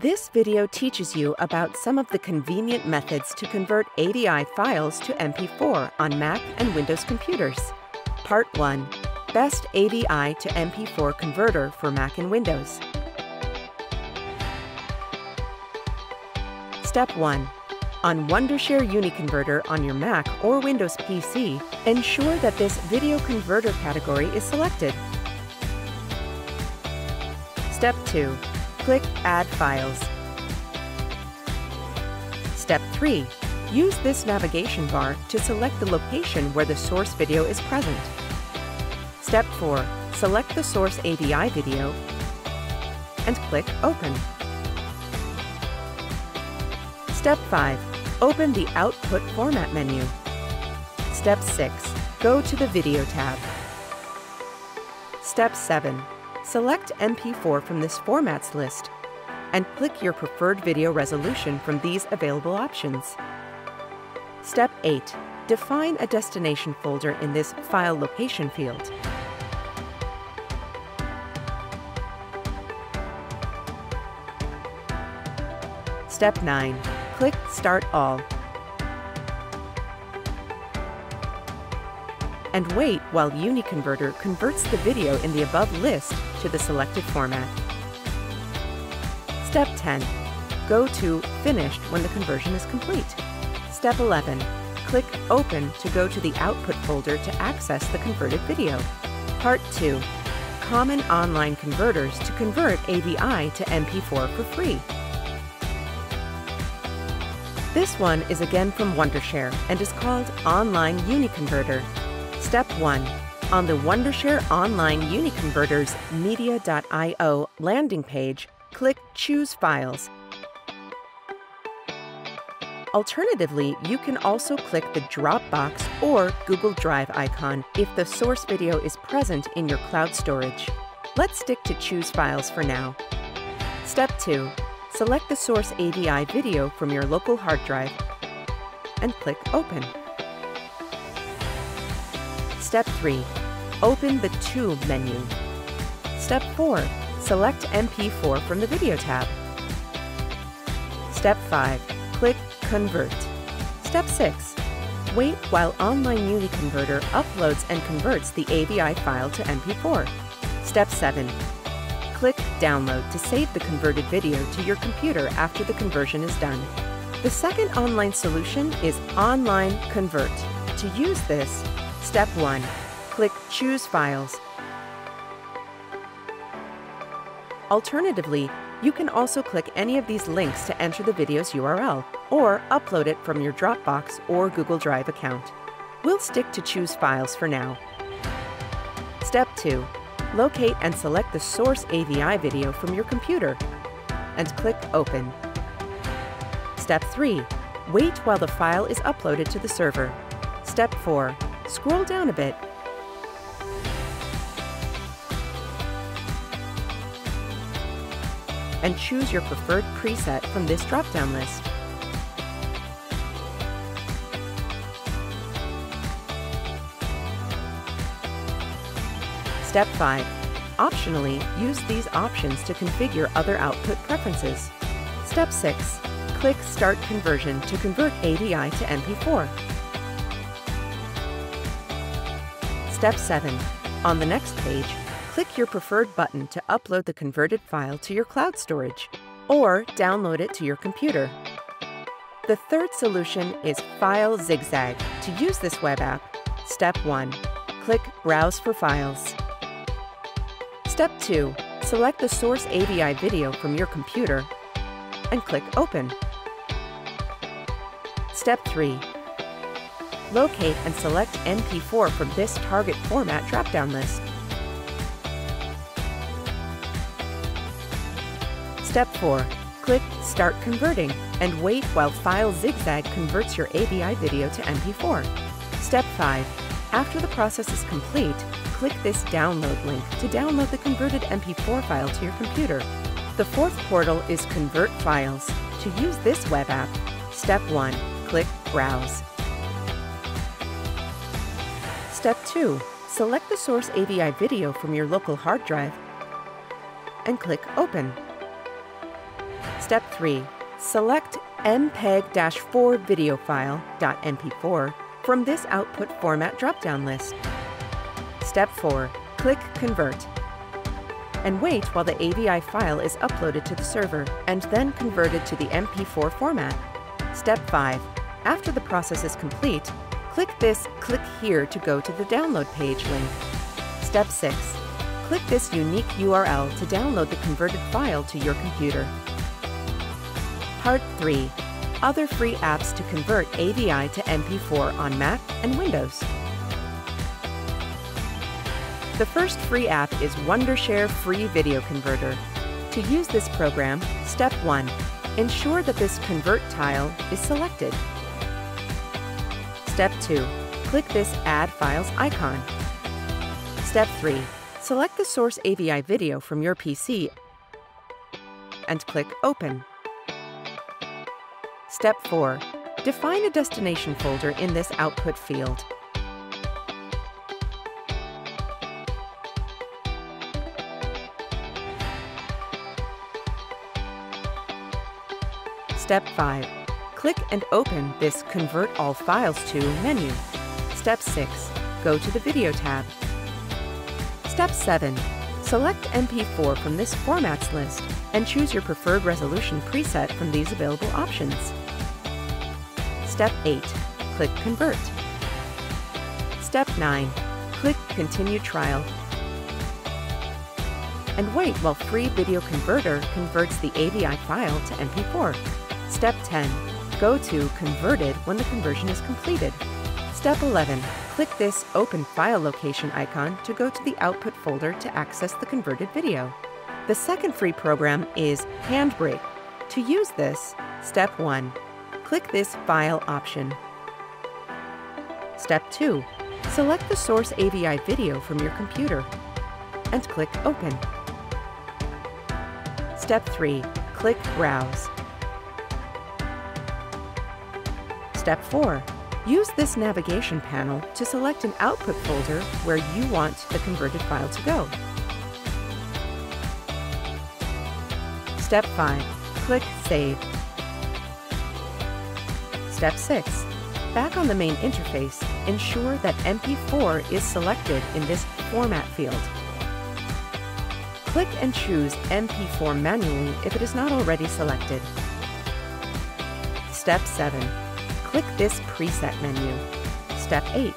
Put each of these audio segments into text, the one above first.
This video teaches you about some of the convenient methods to convert AVI files to MP4 on Mac and Windows computers. Part 1 Best AVI to MP4 Converter for Mac and Windows. Step 1 on Wondershare UniConverter on your Mac or Windows PC, ensure that this video converter category is selected. Step 2. Click Add Files. Step 3. Use this navigation bar to select the location where the source video is present. Step 4. Select the source AVI video and click Open. Step 5 Open the Output Format menu. Step 6. Go to the Video tab. Step 7. Select MP4 from this formats list and click your preferred video resolution from these available options. Step 8. Define a destination folder in this File Location field. Step 9 click Start All. And wait while UniConverter converts the video in the above list to the selected format. Step 10. Go to Finished when the conversion is complete. Step 11. Click Open to go to the Output folder to access the converted video. Part 2. Common online converters to convert AVI to MP4 for free. This one is again from Wondershare and is called Online UniConverter. Step 1. On the Wondershare Online UniConverter's media.io landing page, click Choose Files. Alternatively, you can also click the Dropbox or Google Drive icon if the source video is present in your cloud storage. Let's stick to Choose Files for now. Step 2 select the source AVI video from your local hard drive and click Open. Step 3. Open the To menu. Step 4. Select MP4 from the Video tab. Step 5. Click Convert. Step 6. Wait while Online UniConverter uploads and converts the AVI file to MP4. Step 7 click Download to save the converted video to your computer after the conversion is done. The second online solution is Online Convert. To use this, step 1. Click Choose Files. Alternatively, you can also click any of these links to enter the video's URL or upload it from your Dropbox or Google Drive account. We'll stick to Choose Files for now. Step 2 locate and select the source AVI video from your computer and click Open. Step 3. Wait while the file is uploaded to the server. Step 4. Scroll down a bit. And choose your preferred preset from this drop-down list. Step 5. Optionally, use these options to configure other output preferences. Step 6. Click Start Conversion to convert AVI to MP4. Step 7. On the next page, click your preferred button to upload the converted file to your cloud storage or download it to your computer. The third solution is File Zigzag. To use this web app, step 1. Click Browse for Files. Step 2. Select the source AVI video from your computer and click Open. Step 3. Locate and select MP4 from this target format drop-down list. Step 4. Click Start Converting and wait while File Zigzag converts your AVI video to MP4. Step 5. After the process is complete, click this download link to download the converted MP4 file to your computer. The fourth portal is Convert Files. To use this web app, step 1, click Browse. Step 2, select the source AVI video from your local hard drive and click Open. Step 3. Select MPEG-4 video file.mp4 from this output format drop-down list. Step 4. Click Convert and wait while the AVI file is uploaded to the server and then converted to the MP4 format. Step 5. After the process is complete, click this Click Here to go to the download page link. Step 6. Click this unique URL to download the converted file to your computer. Part 3. Other free apps to convert AVI to MP4 on Mac and Windows. The first free app is Wondershare Free Video Converter. To use this program, step 1. Ensure that this Convert tile is selected. Step 2. Click this Add Files icon. Step 3. Select the source AVI video from your PC and click Open. Step 4. Define a destination folder in this output field. Step 5. Click and open this Convert All Files to menu. Step 6. Go to the Video tab. Step 7. Select MP4 from this Formats list and choose your preferred resolution preset from these available options. Step 8. Click Convert. Step 9. Click Continue Trial. And wait while Free Video Converter converts the AVI file to MP4. Step 10. Go to Converted when the conversion is completed. Step 11. Click this Open File Location icon to go to the Output folder to access the converted video. The second free program is Handbrake. To use this, Step 1. Click this File option. Step 2. Select the source AVI video from your computer and click Open. Step 3. Click Browse. Step 4. Use this navigation panel to select an output folder where you want the converted file to go. Step 5. Click Save. Step 6. Back on the main interface, ensure that MP4 is selected in this Format field. Click and choose MP4 manually if it is not already selected. Step 7 click this preset menu. Step 8.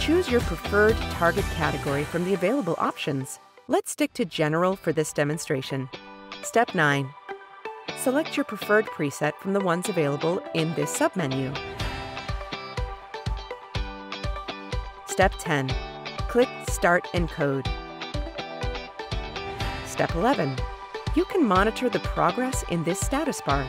Choose your preferred target category from the available options. Let's stick to General for this demonstration. Step 9. Select your preferred preset from the ones available in this submenu. Step 10. Click Start Encode. Step 11. You can monitor the progress in this status bar.